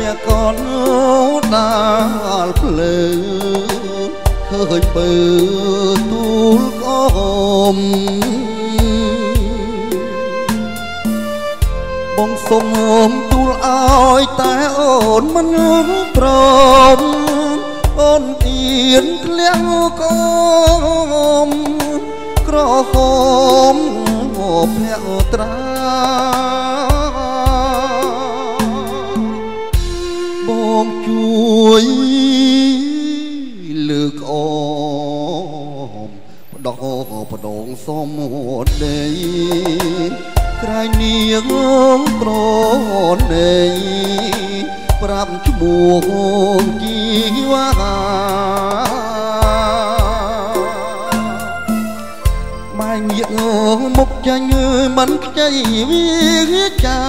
តែកូនដើរភ្លើឃើញពើទូលកុំបងសុំទូលឲ្យតែអូនមិនព្រមអូនអៀនក្លៀងកុំក្រហមភៈត្រា បងជួយលើកអមបដោះបដងសមដីក្រៃនាងប្រណីប្រាប់ឈ្មោះជីវ៉ាម៉ែញាកមុខចាញ់មិនខ្ចីវាចា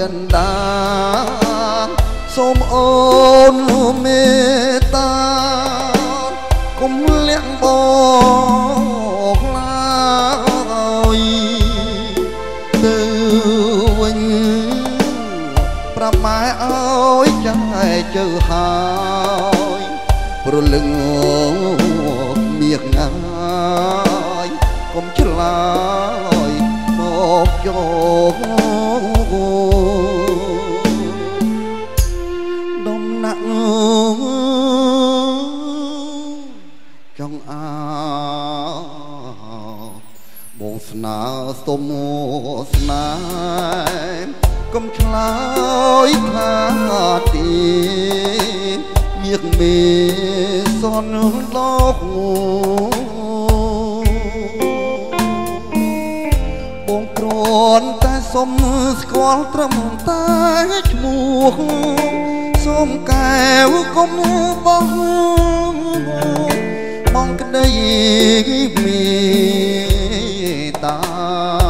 ចិន្តាសូមអូនមេត្តាកុំលាក់បងឡើយទៅវិញប្រាប់ម៉ែឲ្យចាយជើហើយព្រលឹងមៀកងាយកុំឆ្លើយមកយក សុំស្នេហ៍កុំឆ្លើយថាទីមាសមេសនលោកបងគ្រាន់តែសុំស្គាល់ត្រឹមតែឈ្មោះសូមកែវគុំបងបងក្តីមេតា ប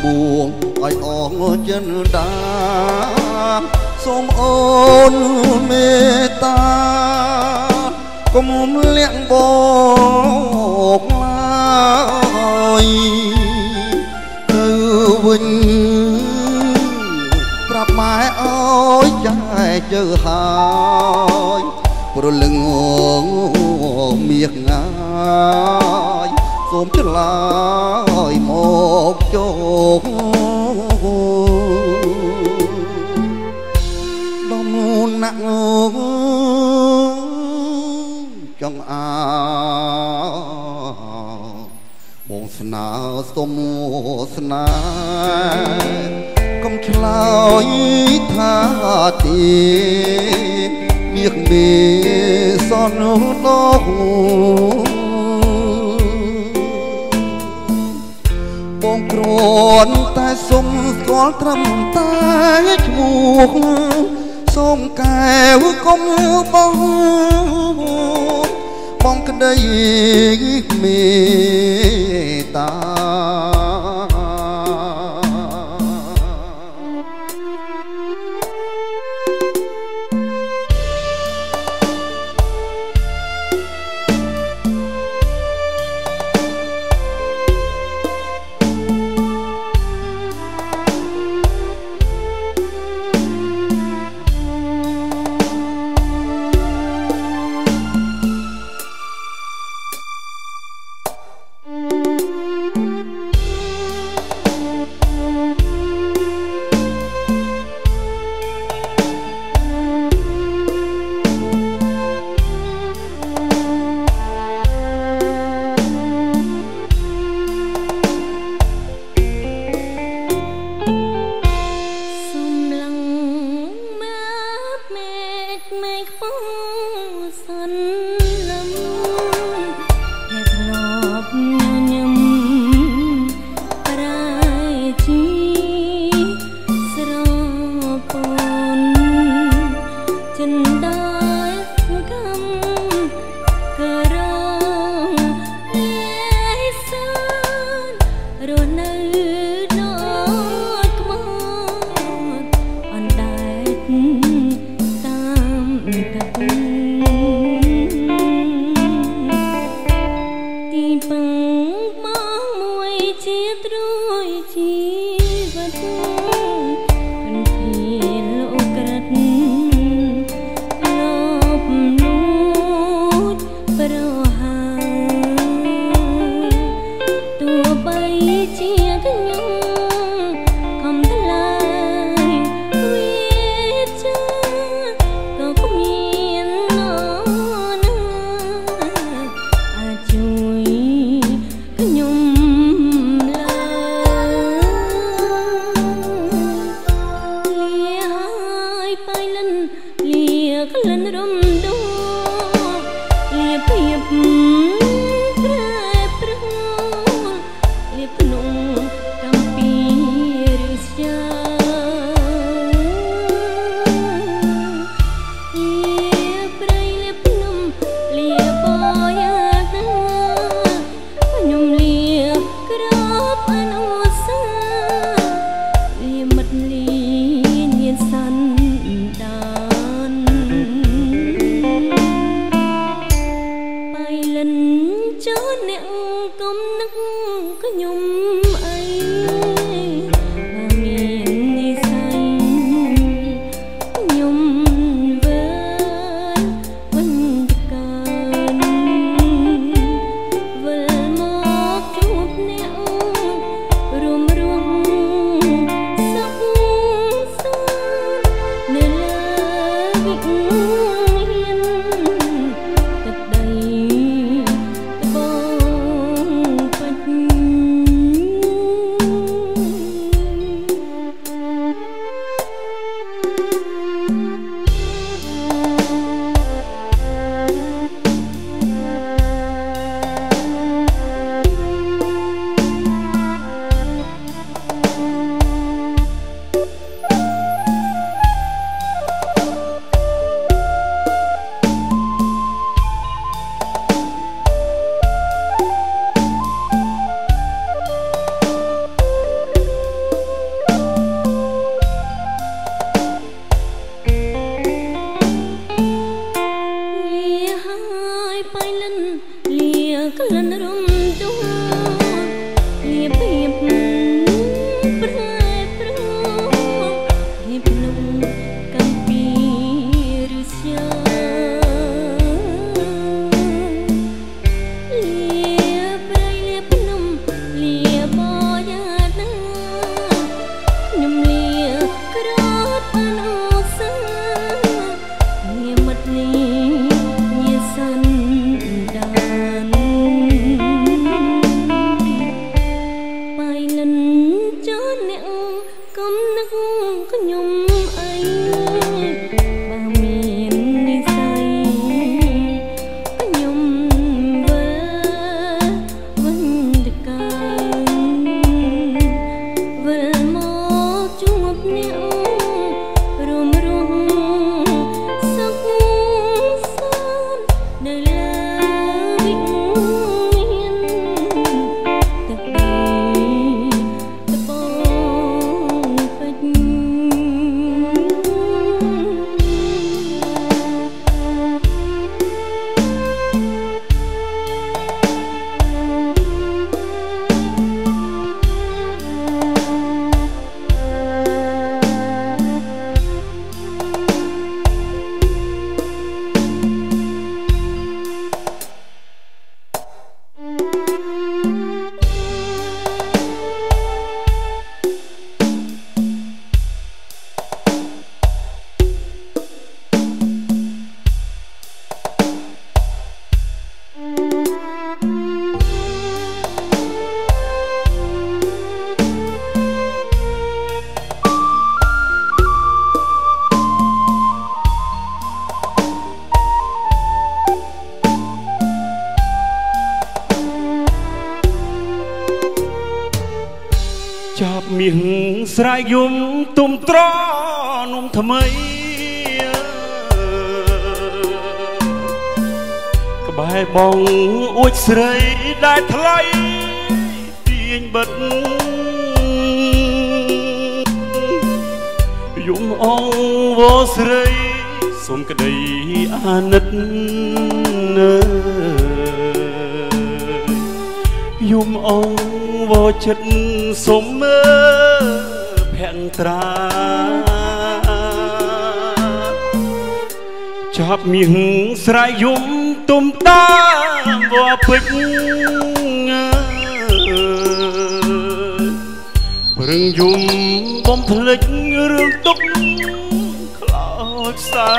សួរឈ្មោះឲ្យអងចិនដាសូមអូនមេត្តាកុំលាក់បងឡើយទៅវិញប្រាប់ម៉ែឲ្យចាយជើហើយព្រលឹងមៀកងាយ សូមឆ្លើយមកជោគដំណាក់ចង់អើបងស្នើសុំស្នេហ៍កុំឆ្លើយថាទីមាសមេសនលោ រាន់តែសុំស្គាល់ត្រឹមតែឈ្មោះសូមកែវគុំបងបងក្តីមេតា ទី បាយលិនលាក្លិនរំដួលលាភៀបប្រែប្រោភៀបនោះកំពីឬជាលាប្រៃលាភ្នំលាបយ៉ាណាញុំលាក្រោតអនុសាលាមិត្តលា សស្រែកយំទុំត្រនំថ្មីក្បែរបងអួចស្រីដែលថ្លៃទាញបិទយំអងវស្រីសុំក្តីអាណិតយំអងវចិត្តសុំមើភន្ត្រាចាប់មាសស្រែយំទុំតាមវពេជ្រព្រឹងយំបំភ្លេចរឿងទុកខ្លោចសា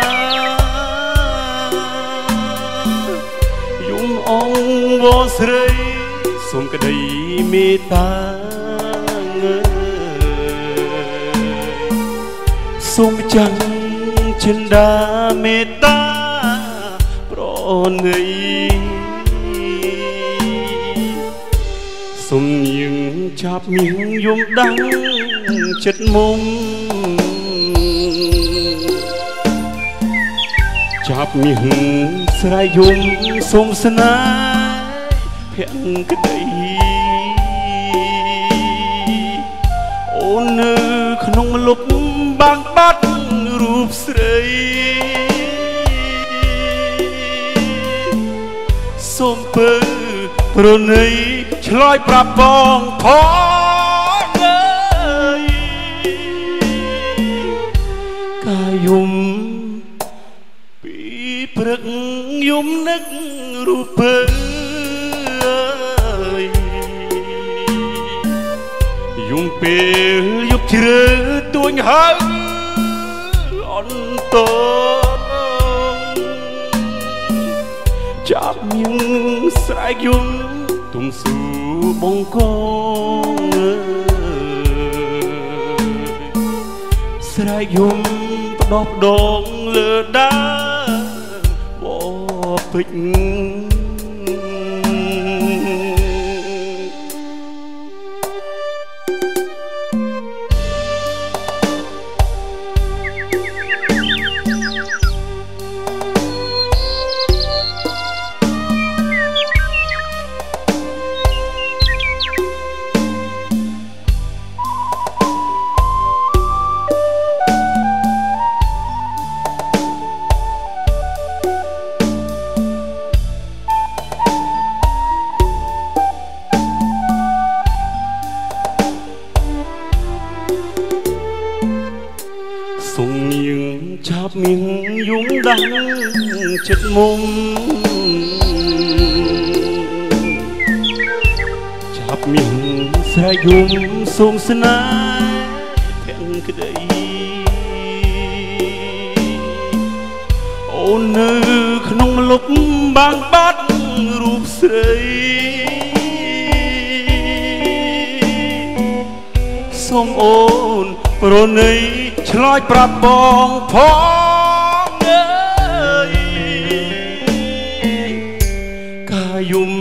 យំអងវស្រីសូមក្តីមេត្តា សូមចាំចិន្តាមេត្តាប្រណីសុំយើងចាប់ញងយំដាំងចិត្តមុំចាប់ញងស្រែយំសុំស្នេហ៍ភក្តីអូននៅក្នុងលុប បាំងបាត់រូបស្រីសូមពើប្រណីឆ្លើយប្រាប់បងផងអើយកាយយំពីព្រឹកយំនឹករូបពើយំពេលយប់ជ្រៅទួញហើយអ ន្តចាប់ញឹងស្រែកយំទុំស៊ូបងកងស្រែកយំផ្ដោះផ្ដងលើដើមបពេជ្រ សូមស្នេហ៍ទាំងក្តីអូននៅក្នុងម្លប់បាំងបាត់រូបស្រីសូមអូនប្រណីឆ្លើយប្រាប់បងផងអើយកាយំ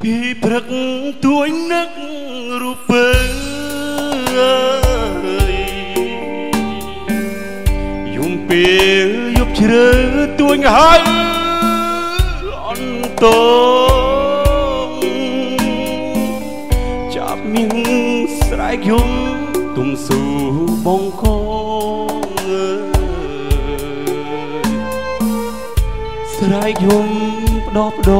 ពីព្រឹកទួញនឹក រូបពើអើយយំពេលយប់ជ្រៅទួញហើយអន្តចាប់មីងស្រែកយំទុំស៊ូបងកងអើយស្រែកយំផ្ដោផ្ដ